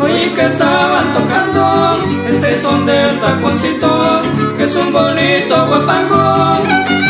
oí que estaban tocando este son del taconcito, que es un bonito guapango.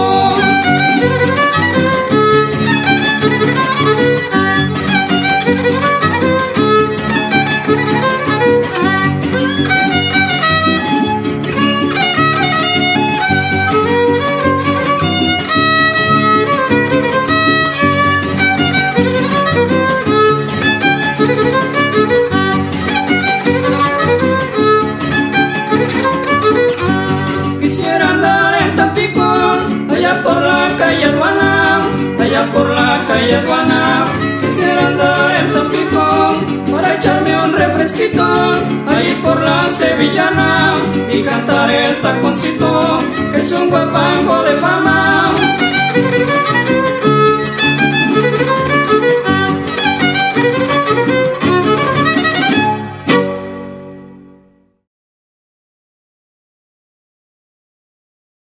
por la calle aduana. Quisiera andar en Tampico para echarme un refresquito Ahí por la sevillana y cantar el taconcito Que es un guapango de fama